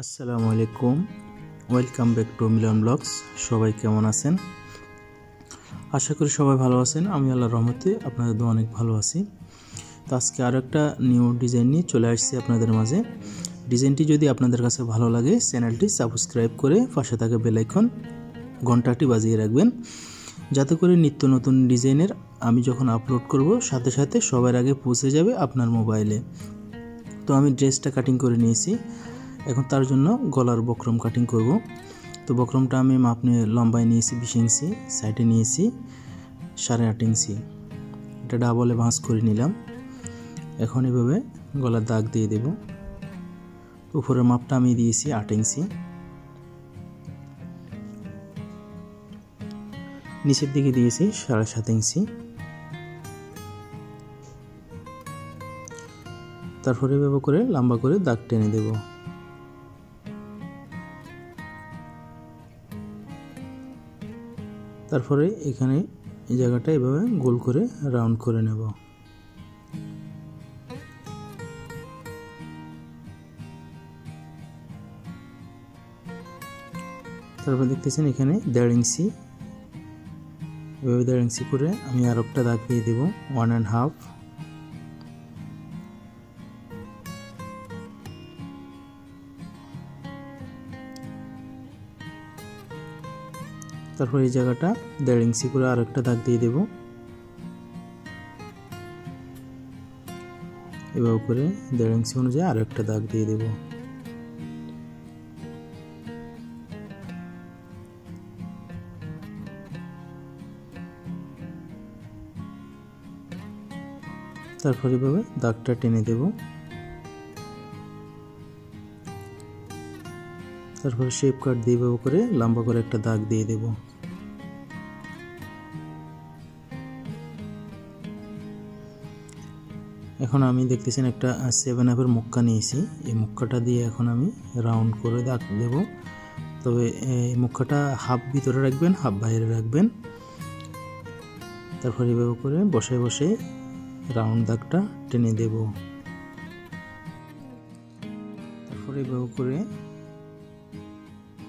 আসসালামু আলাইকুম। Welcome back to Milan blogs সবাই কেমন আছেন? আশা করি সবাই ভালো আছেন। আমি আল্লাহ রহমতে আপনাদের অনেক ভালো আছি। তো আজকে আরও একটা নিউ ডিজাইন নিয়ে চলে আসছি আপনাদের মাঝে। ডিজাইনটি যদি আপনাদের কাছে ভালো লাগে, চ্যানেলটি সাবস্ক্রাইব করে পাশে থাকা বেলাইকন ঘন্টাটি বাজিয়ে রাখবেন। যাতে করে নিত্য নতুন ডিজাইনের আমি যখন আপলোড করব, সাথে সাথে সবার আগে পৌঁছে যাবে আপনার মোবাইলে তো আমি ড্রেসটা কাটিং করে নিয়েছি। এখন তার জন্য গলার বক্রম কাটিং করব। তো বক্রমটা আমি মাপ নিয়ে লম্বায় নিয়েছি, বিশ ইঞ্চি সাইডে নিয়েছি সাড়ে আট ইঞ্চি। এটা ডাবলে ভাঁজ করে নিলাম। এখন এভাবে গলার দাগ দিয়ে দেব। উপরের মাপটা আমি দিয়েছি আট ইঞ্চি। নিচের দিকে দিয়েছি সাড়ে সাত ইঞ্চি। তারপরে এভাবে করে লম্বা করে দাগ টেনে দেব। তারপরে এখানে এই জায়গাটা এভাবে গোল করে রাউন্ড করে নেব। তারপর দেখতেছেন এখানে দেড় ইঞ্চি। এভাবে দেড় ইঞ্চি করে আমি আর একটা দাগ দিয়ে দেবো ওয়ান অ্যান্ড হাফ তারপর এই জায়গাটা। দেড় ইঞ্চি করে আর একটা দাগ দিয়ে দেব। এভাবে করে দেড় ইঞ্চি অনুযায়ী আর একটা দাগ দিয়ে দেব। তারপর এভাবে দাগটা টেনে দেব। তারপরে শেপ কাট দিয়ে করে লম্বা করে একটা দাগ দিয়ে দেব। এখন আমি দেখতেছেন একটা সেভেন আপের মুক্কা নিয়েছি। এই মুক্কাটা দিয়ে এখন আমি রাউন্ড করে দাগ দেব। তবে এই মুক্কাটা হাফ ভিতরে রাখবেন হাফ বাইরে রাখবেন। তারপর এভাবে করে বসে বসে রাউন্ড দাগটা টেনে দেব। তারপরে এভাবে করে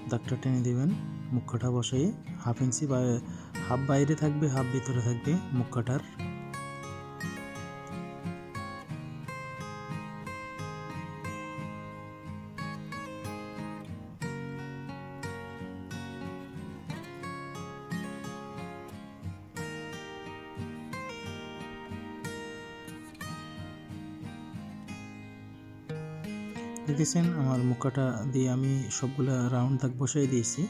দাগটা টেনে দেবেন। মুখাটা বসাই হাফ ইঞ্চি বা হাফ বাইরে থাকবে হাফ ভিতরে থাকবে মুখাটার দেখতেছেন আমার মুখাটা দিয়ে আমি সবগুলা রাউন্ড দাগ বসাই দিয়েছি।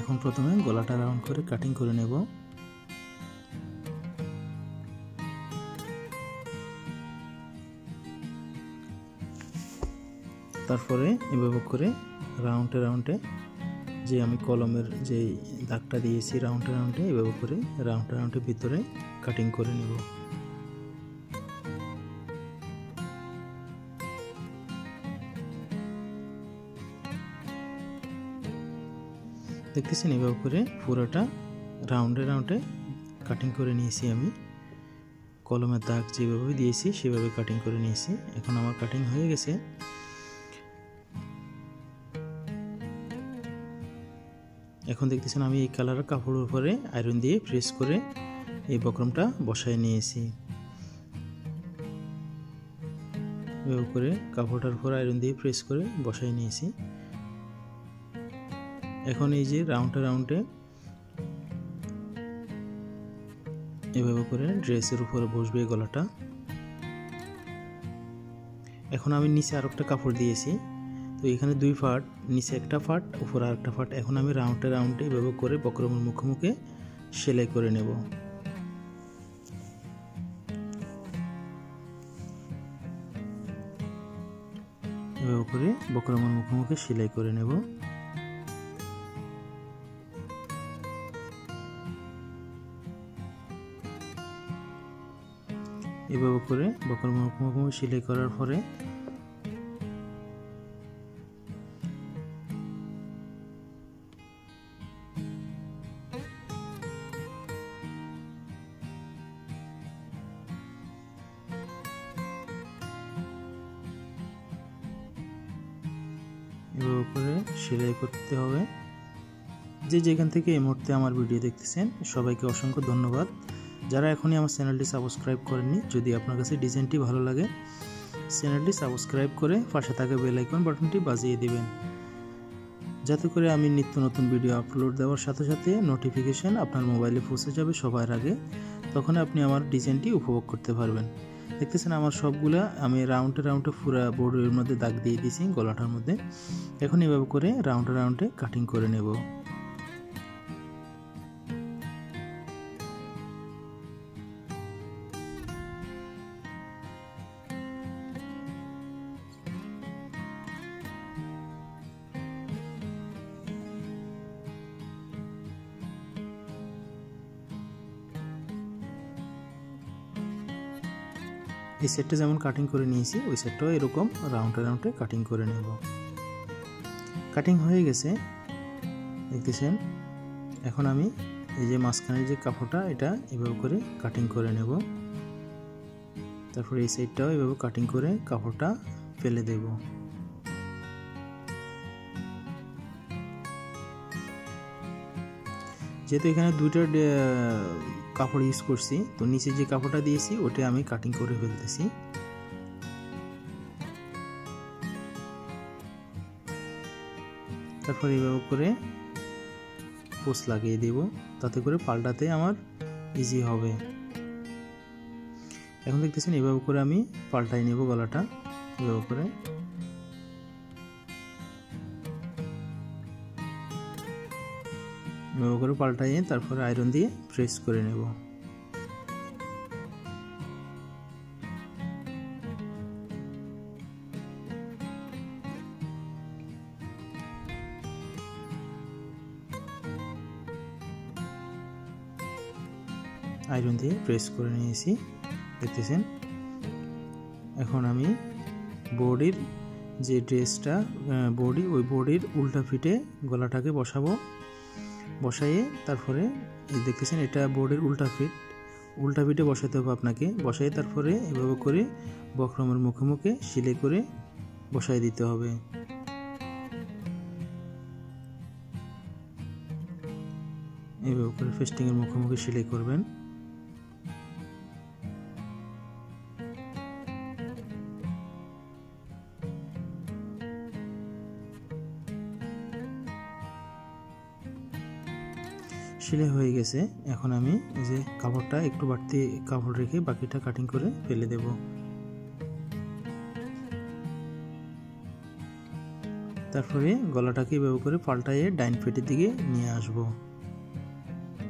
এখন প্রথমে গলাটা রাউন্ড করে কাটিং করে নেব। তারপরে এভাবে করে রাউন্ডে রাউন্ডে যে আমি কলমের যে দাগটা দিয়েছি রাউন্ডে রাউন্ডে এভাবে করে রাউন্ডে রাউন্ডের ভিতরে কাটিং করে নেব। দেখতেছেন এভাবে করে পুরোটা রাউন্ডে রাউন্ডে কাটিং করে নিয়েছি আমি। কলমের দাগ যেভাবে দিয়েছি, সেভাবে কাটিং করে নিয়েছি। এখন আমার কাটিং হয়ে গেছে। এখন দেখতেছেন আমি এই কালারের কাপড়ের উপরে আয়রন দিয়ে প্রেস করে এই বক্রমটা বসায় নিয়েছি। এভাবে করে কাপড়টার উপর আয়রন দিয়ে প্রেস করে বসায় নিয়েছি। এখন এই যে রাউন্ডে রাউন্ডে এভাবে করে ড্রেসের উপরে বসবে গলাটা। এখন আমি নিচে আর একটা কাপড় দিয়েছি। তো এখানে দুই ফাট নিচে একটা ফাট উপরে আর একটা ফাট এখন আমি রাউন্ডে রাউন্ডে এভাবে করে বক্রমের মুখে মুখে সেলাই করে নেব। এভাবে করে বক্রমের মুখে মুখে সেলাই করে নেব। এভাবে করে বকর মুখোমুখি সেলাই করার পরে এভাবে করে সেলাই করতে হবে। যে যেখান থেকে এই মুহূর্তে আমার ভিডিও দেখতেছেন, সবাইকে অসংখ্য ধন্যবাদ। যারা এখনই আমার চ্যানেলটি সাবস্ক্রাইব করেননি, যদি আপনার কাছে ডিজাইনটি ভালো লাগে, চ্যানেলটি সাবস্ক্রাইব করে পাশে থাকা বেল আইকন বাটনটি বাজিয়ে দিবেন। যাতে করে আমি নিত্য নতুন ভিডিও আপলোড দেওয়ার সাথে সাথে নোটিফিকেশান আপনার মোবাইলে পৌঁছে যাবে সবার আগে, তখন আপনি আমার ডিজাইনটি উপভোগ করতে পারবেন। দেখতেছেন আমার সবগুলা আমি রাউন্ডে রাউন্ডে পুরা বোর্ডের মধ্যে দাগ দিয়ে দিয়েছি গলাটার মধ্যে। এখন এভাবে করে রাউন্ডে রাউন্ডে কাটিং করে নেব। এই সেটটা যেমন কাটিং করে নিয়েছি, ওই সেটটাও এরকম রাউন্ডে রাউন্ডে কাটিং করে নেব। কাটিং হয়ে গেছে, দেখতেছেন? এখন আমি এই যে মাঝখানের যে কাপড়টা, এটা এভাবে করে কাটিং করে নেব। তারপর এই সাইডটাও এভাবে কাটিং করে কাপড়টা ফেলে দেব। যেহেতু এখানে দুইটা কাপড় ইউজ করছি, তো নিচে যে কাপড়টা দিয়েছি, ওটা আমি কাটিং করে ফেলতেছি। তারপর এভাবে করে পোস্ট লাগিয়ে দেব, তাতে করে পাল্টাতে আমার ইজি হবে। এখন দেখতেছেন, এভাবে করে আমি পাল্টাই নেব গলাটা, এভাবে করে। এভাবে করে পাল্টাইয়ে তারপরে আয়রন দিয়ে প্রেস করে নেব। আয়রন দিয়ে প্রেস করে নিয়েছি, দেখতেছেন? এখন আমি বডির যে ড্রেসটা বডি, ওই বডির উল্টা ফিটে গলাটাকে বসাবো। বসাইয়ে তারপরে দেখতেছেন এটা বোর্ডের উল্টা ফিট। উল্টা ফিটে বসাতে হবে আপনাকে। বসাইয়ে তারপরে এভাবে করে বক্রমের মুখে মুখে সিলে করে বসাই দিতে হবে। এভাবে করে ফেস্টিংয়ের মুখোমুখি সিলাই করবেন। সেলাই হয়ে গেছে। এখন আমি এই যে কাপড়টা একটু বাড়তি কাপড় রেখে বাকিটা কাটিং করে ফেলে দেব। তারপরে গলাটাকে এভাবে করে পাল্টাইয়ে ডাইন ফেটের দিকে নিয়ে আসব।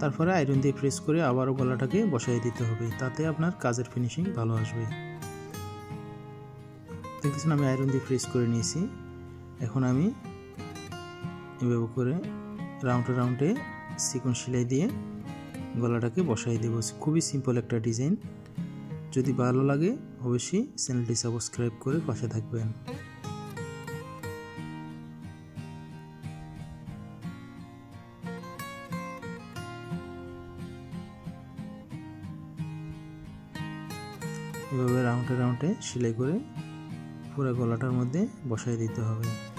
তারপরে আয়রন দিয়ে প্রেস করে আবারও গলাটাকে বসাই দিতে হবে, তাতে আপনার কাজের ফিনিশিং ভালো আসবে। দেখতেছেন আমি আয়রন দিয়ে প্রেস করে নিয়েছি। এখন আমি এভাবে করে রাউন্ডে রাউন্ডে সিকন সেলাই দিয়ে গলাটাকে বসাই দেব। খুবই সিম্পল একটা ডিজাইন যদি ভালো লাগে, অবশ্যই চ্যানেলটি সাবস্ক্রাইব করে পাশে থাকবেন। এভাবে রাউন্ডে রাউন্ডে সেলাই করে পুরো গলাটার মধ্যে বসাই দিতে হবে।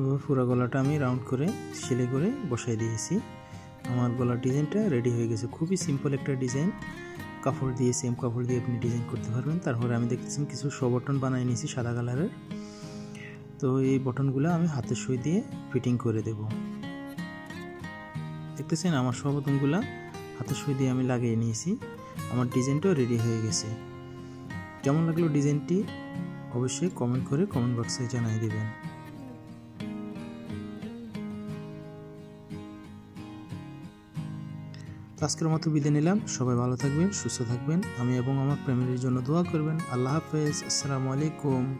এভাবে পুরো গলাটা আমি রাউন্ড করে, সেলাই করে বসাই দিয়েছি। আমার গলার ডিজাইনটা রেডি হয়ে গেছে। খুবই সিম্পল একটা ডিজাইন কাপড় দিয়ে সেম কাপড় দিয়ে আপনি ডিজাইন করতে পারবেন। তারপরে আমি দেখতেছেন কিছু শো বটন বানিয়ে নিয়েছি সাদা কালারের তো এই বটনগুলো আমি হাতের সই দিয়ে ফিটিং করে দেব। দেখতেছেন আমার শো বটনগুলো হাতের সই দিয়ে আমি লাগিয়ে নিয়েছি। আমার ডিজাইনটাও রেডি হয়ে গেছে। কেমন লাগল ডিজাইনটি? অবশ্যই কমেন্ট করে কমেন্ট বক্সে জানিয়ে দেবেন। আজকের মতো বিদায় নিলাম। সবাই ভালো থাকবেন, সুস্থ থাকবেন। আমি এবং আমার ফ্যামিলির জন্য দোয়া করবেন। আল্লাহ হাফেজ। আসসালামু আলাইকুম।